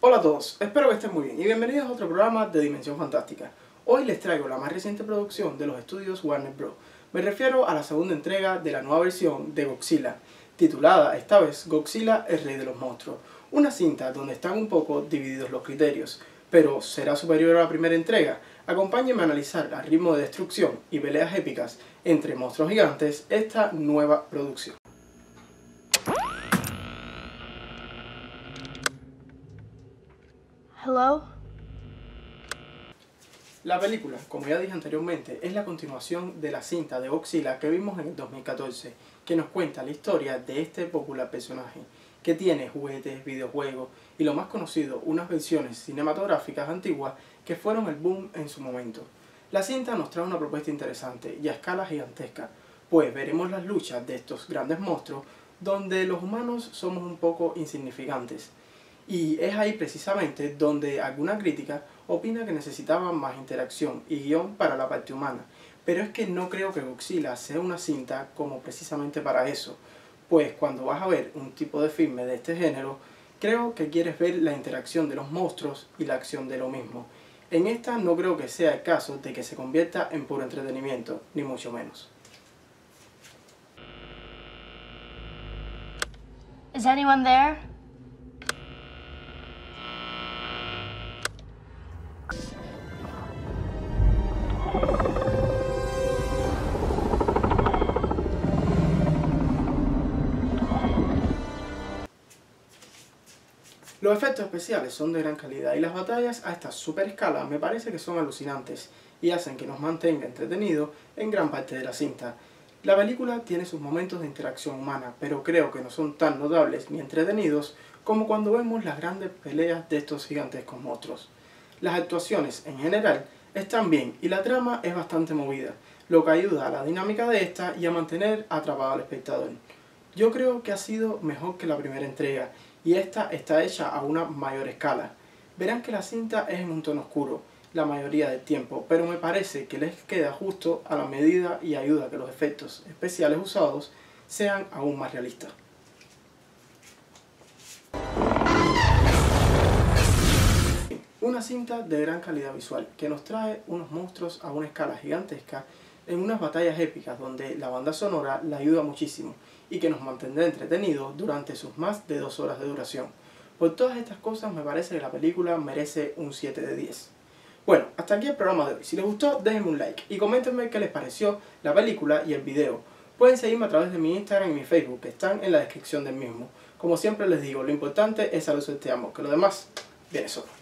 Hola a todos, espero que estén muy bien y bienvenidos a otro programa de Dimensión Fantástica. Hoy les traigo la más reciente producción de los estudios Warner Bros. Me refiero a la segunda entrega de la nueva versión de Godzilla, titulada esta vez Godzilla el Rey de los Monstruos. Una cinta donde están un poco divididos los criterios, pero ¿será superior a la primera entrega? Acompáñenme a analizar al ritmo de destrucción y peleas épicas entre monstruos gigantes esta nueva producción. Hello? La película, como ya dije anteriormente, es la continuación de la cinta de Godzilla que vimos en el 2014, que nos cuenta la historia de este popular personaje, que tiene juguetes, videojuegos y lo más conocido, unas versiones cinematográficas antiguas que fueron el boom en su momento. La cinta nos trae una propuesta interesante y a escala gigantesca, pues veremos las luchas de estos grandes monstruos donde los humanos somos un poco insignificantes y es ahí precisamente donde alguna crítica opina que necesitaba más interacción y guion para la parte humana. Pero es que no creo que Godzilla sea una cinta como precisamente para eso. Pues cuando vas a ver un tipo de filme de este género, creo que quieres ver la interacción de los monstruos y la acción de lo mismo. En esta no creo que sea el caso de que se convierta en puro entretenimiento, ni mucho menos. Is anyone there? Los efectos especiales son de gran calidad y las batallas a esta super escala me parece que son alucinantes y hacen que nos mantenga entretenidos en gran parte de la cinta. La película tiene sus momentos de interacción humana, pero creo que no son tan notables ni entretenidos como cuando vemos las grandes peleas de estos gigantescos monstruos. Las actuaciones en general están bien y la trama es bastante movida, lo que ayuda a la dinámica de esta y a mantener atrapado al espectador. Yo creo que ha sido mejor que la primera entrega y esta está hecha a una mayor escala. Verán que la cinta es en un tono oscuro la mayoría del tiempo, pero me parece que les queda justo a la medida y ayuda a que los efectos especiales usados sean aún más realistas. Una cinta de gran calidad visual que nos trae unos monstruos a una escala gigantesca en unas batallas épicas donde la banda sonora la ayuda muchísimo y que nos mantendrá entretenidos durante sus más de dos horas de duración. Por todas estas cosas me parece que la película merece un 7 de 10. Bueno, hasta aquí el programa de hoy. Si les gustó, déjenme un like y coméntenme qué les pareció la película y el video. Pueden seguirme a través de mi Instagram y mi Facebook, que están en la descripción del mismo. Como siempre les digo, lo importante es a los que lo demás viene solo.